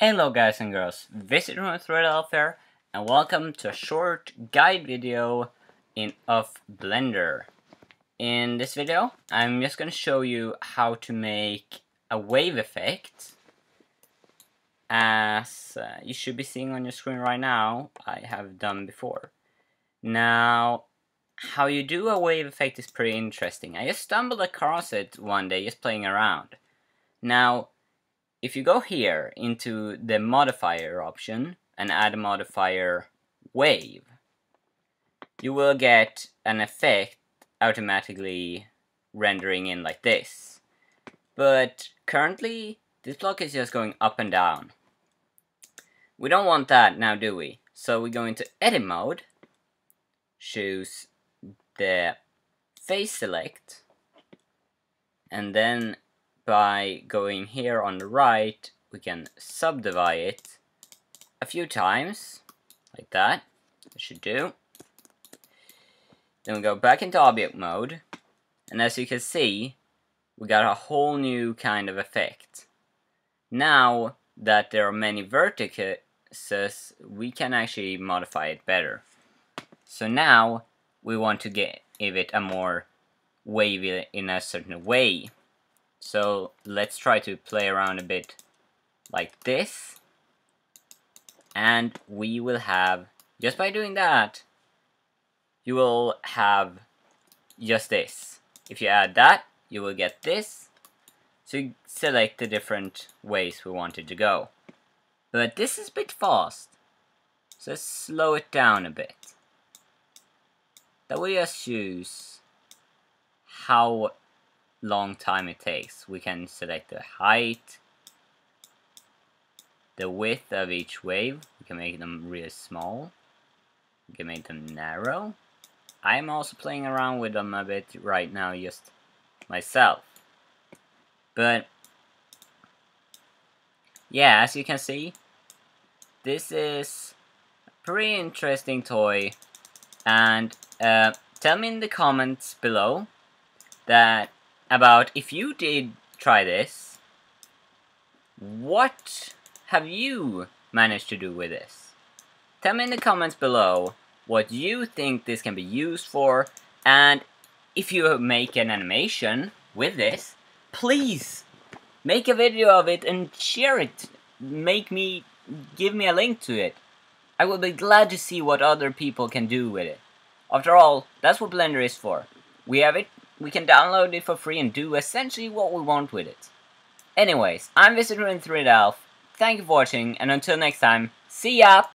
Hello guys and girls, Visit with Red Elf and welcome to a short guide video in of Blender. In this video, I'm just going to show you how to make a wave effect. As uh, you should be seeing on your screen right now, I have done before. Now, how you do a wave effect is pretty interesting. I just stumbled across it one day just playing around. Now, if you go here into the modifier option and add a modifier wave, you will get an effect automatically rendering in like this. But currently, this block is just going up and down. We don't want that now, do we? So we go into edit mode, choose the face select, and then by going here on the right, we can subdivide it a few times, like that. It should do. Then we go back into object mode, and as you can see, we got a whole new kind of effect. Now that there are many vertices, we can actually modify it better. So now we want to give it a more wavy in a certain way. So let's try to play around a bit like this. And we will have, just by doing that, you will have just this. If you add that, you will get this. So select the different ways we want it to go. But this is a bit fast. So let's slow it down a bit. That will just choose how long time it takes. We can select the height, the width of each wave. We can make them really small. We can make them narrow. I'm also playing around with them a bit right now, just myself. But, yeah, as you can see, this is a pretty interesting toy. And uh, tell me in the comments below that about if you did try this, what have you managed to do with this? Tell me in the comments below what you think this can be used for, and if you make an animation with this, please make a video of it and share it. Make me, give me a link to it. I will be glad to see what other people can do with it. After all, that's what Blender is for. We have it we can download it for free and do essentially what we want with it. Anyways, I'm Visy23 Elf, thank you for watching, and until next time, see ya!